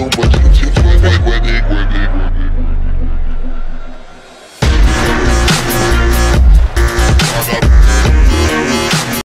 much attention, you, you.